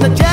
on the